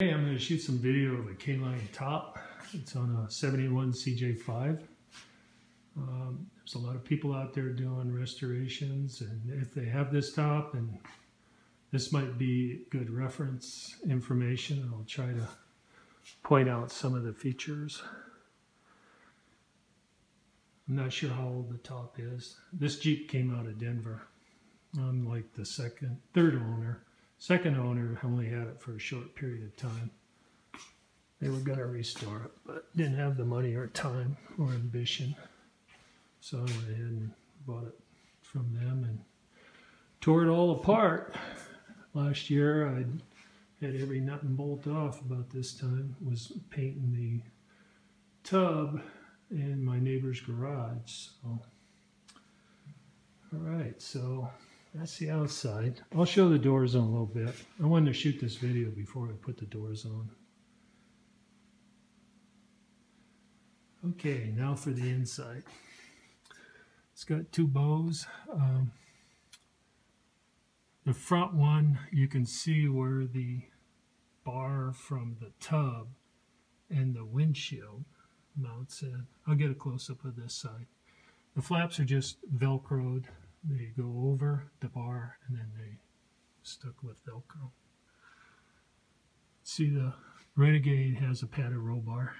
Hey, I'm going to shoot some video of a Kayline top. It's on a 71 CJ5. Um, there's a lot of people out there doing restorations, and if they have this top, and this might be good reference information, I'll try to point out some of the features. I'm not sure how old the top is. This Jeep came out of Denver. I'm like the second, third owner. Second owner only had it for a short period of time. They were going to restore it, but didn't have the money or time or ambition. So I went ahead and bought it from them and tore it all apart. Last year I had every nut and bolt off about this time. Was painting the tub in my neighbor's garage. So, all right, so that's the outside. I'll show the doors in a little bit. I wanted to shoot this video before I put the doors on. Okay, now for the inside. It's got two bows. Um, the front one, you can see where the bar from the tub and the windshield mounts in. I'll get a close-up of this side. The flaps are just Velcroed they go over the bar and then they stuck with Velcro. See the Renegade has a padded roll bar.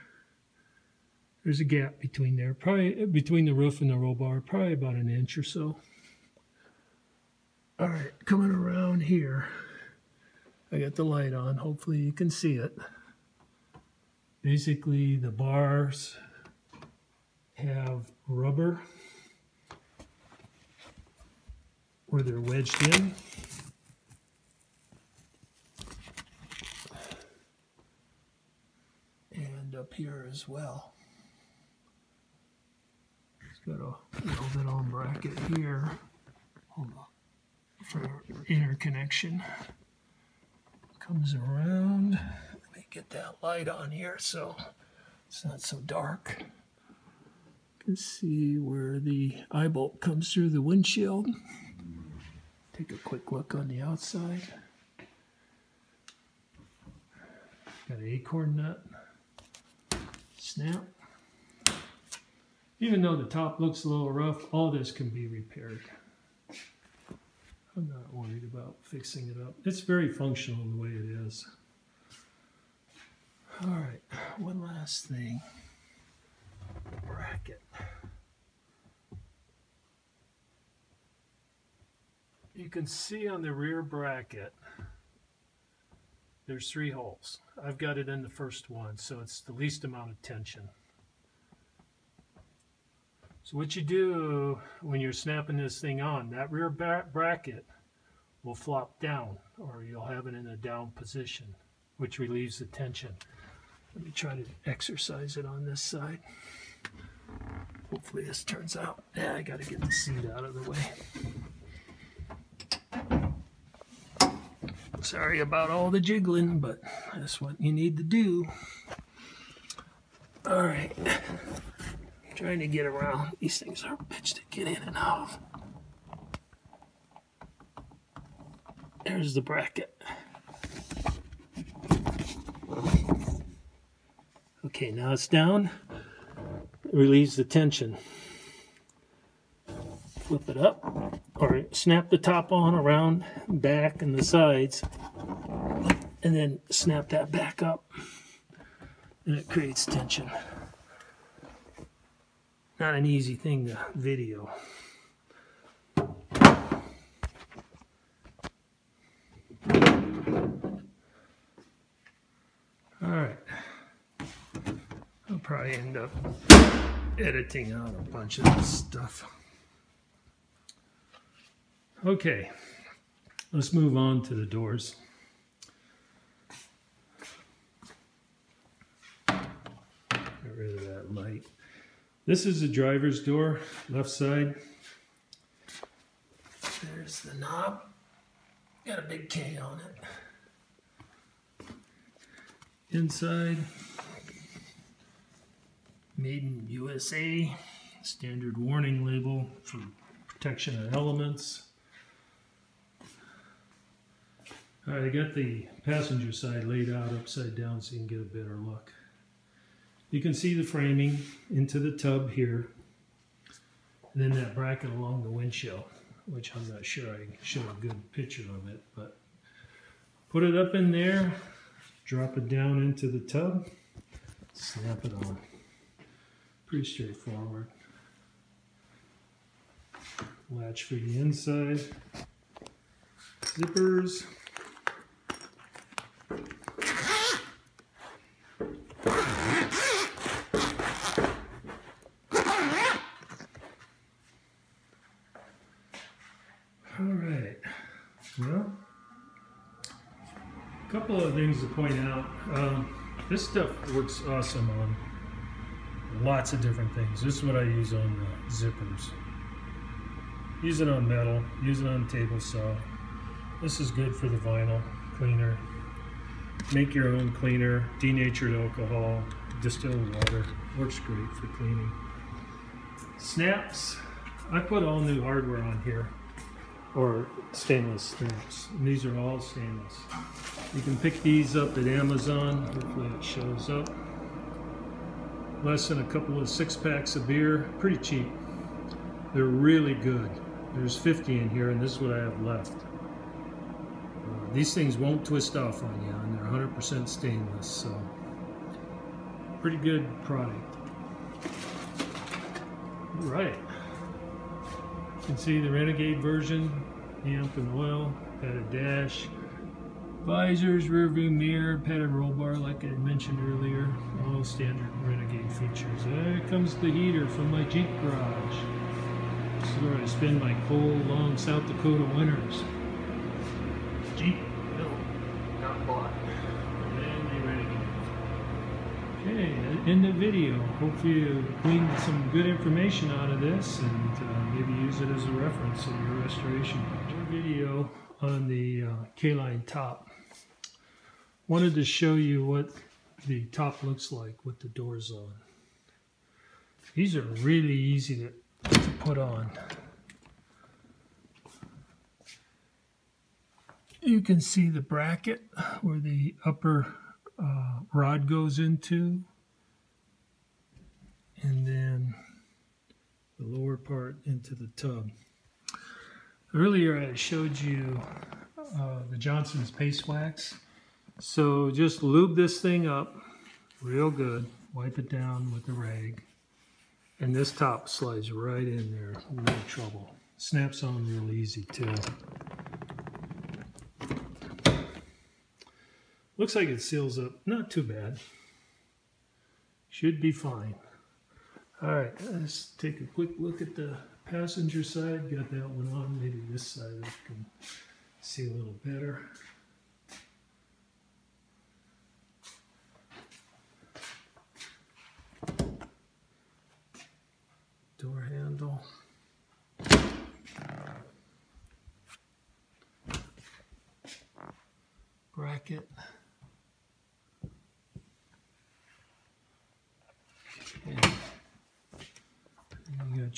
There's a gap between there, probably uh, between the roof and the roll bar, probably about an inch or so. All right, coming around here, I got the light on. Hopefully you can see it. Basically, the bars have rubber where they're wedged in. And up here as well. It's got a little bit on bracket here for interconnection. Comes around. Let me get that light on here so it's not so dark. You can see where the eye bolt comes through the windshield. Take a quick look on the outside. Got an acorn nut. Snap. Even though the top looks a little rough, all this can be repaired. I'm not worried about fixing it up. It's very functional the way it is. All right, one last thing. Bracket. Can see on the rear bracket there's three holes. I've got it in the first one, so it's the least amount of tension. So what you do when you're snapping this thing on, that rear bracket will flop down, or you'll have it in a down position, which relieves the tension. Let me try to exercise it on this side. Hopefully this turns out. Yeah, I got to get the seat out of the way. Sorry about all the jiggling, but that's what you need to do. All right. Trying to get around. These things are bitch to get in and out. There's the bracket. Okay, now it's down. Relieves the tension. Flip it up or snap the top on around back and the sides and then snap that back up and it creates tension. Not an easy thing to video. All right. I'll probably end up editing out a bunch of this stuff Okay, let's move on to the doors. Get rid of that light. This is the driver's door, left side. There's the knob. Got a big K on it. Inside, made in USA, standard warning label for protection of elements. All right, I got the passenger side laid out upside down so you can get a better look. You can see the framing into the tub here, and then that bracket along the windshield, which I'm not sure I show a good picture of it, but put it up in there, drop it down into the tub, snap it on. Pretty straightforward. Latch for the inside, zippers, All right. Well, a couple of things to point out. Um, this stuff works awesome on lots of different things. This is what I use on the zippers. Use it on metal, use it on table saw. This is good for the vinyl cleaner. Make your own cleaner, denatured alcohol, distilled water. Works great for cleaning. Snaps. I put all new hardware on here or stainless snaps. And these are all stainless. You can pick these up at Amazon. Hopefully it shows up. Less than a couple of six packs of beer. Pretty cheap. They're really good. There's 50 in here and this is what I have left. These things won't twist off on you and they're 100% stainless. So pretty good product. All right. You can see the Renegade version, amp and oil, padded dash, visors, rear view mirror, padded roll bar like I mentioned earlier, all standard Renegade features. There comes the heater from my Jeep garage. This is where I spend my cold, long South Dakota winters. Jeep, no, not bought. And the Renegade. Okay, in the video. Hopefully you gleaned some good information out of this and uh, maybe use it as a reference in your restoration project. Video on the uh, Kayline top. Wanted to show you what the top looks like with the doors on. These are really easy to, to put on. You can see the bracket where the upper uh, rod goes into and then the lower part into the tub. Earlier I showed you uh, the Johnson's Paste Wax. So just lube this thing up real good. Wipe it down with a rag. And this top slides right in there, no trouble. Snaps on real easy too. Looks like it seals up, not too bad. Should be fine. All right, let's take a quick look at the passenger side. Got that one on. Maybe this side I can see a little better. Door handle. Bracket.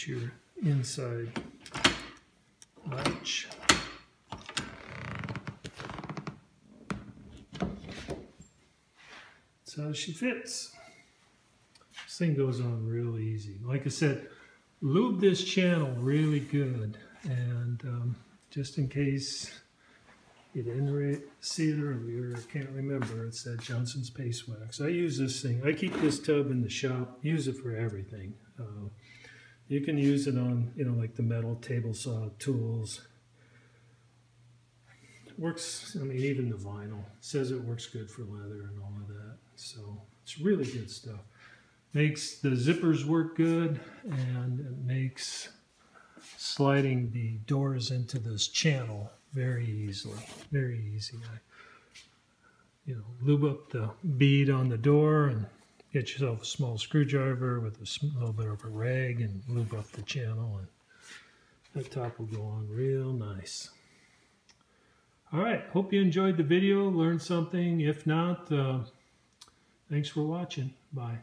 Your inside latch. That's how she fits. This thing goes on real easy. Like I said, lube this channel really good. And um, just in case you didn't see it earlier, I can't remember, it's that Johnson's Paste Wax. I use this thing. I keep this tub in the shop, use it for everything. Uh, you can use it on, you know, like the metal table saw tools. Works, I mean, even the vinyl. Says it works good for leather and all of that. So it's really good stuff. Makes the zippers work good and it makes sliding the doors into this channel very easily, very easy. I, you know, lube up the bead on the door and get yourself a small screwdriver with a little bit of a rag and lube up the channel and that top will go on real nice. All right, hope you enjoyed the video, learned something. If not, uh, thanks for watching. Bye.